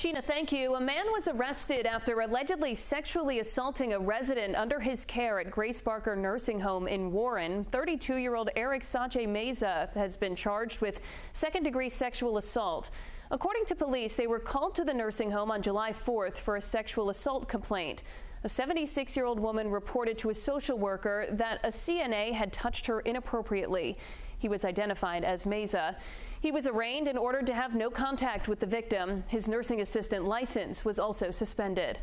Sheena, thank you. A man was arrested after allegedly sexually assaulting a resident under his care at Grace Barker Nursing Home in Warren. 32 year old Erick Sajche Meza has been charged with second degree sexual assault. According to police, they were called to the nursing home on July 4th for a sexual assault complaint. A 76 year old woman reported to a social worker that a CNA had touched her inappropriately. He was identified as Meza. He was arraigned and ordered to have no contact with the victim. His nursing assistant license was also suspended.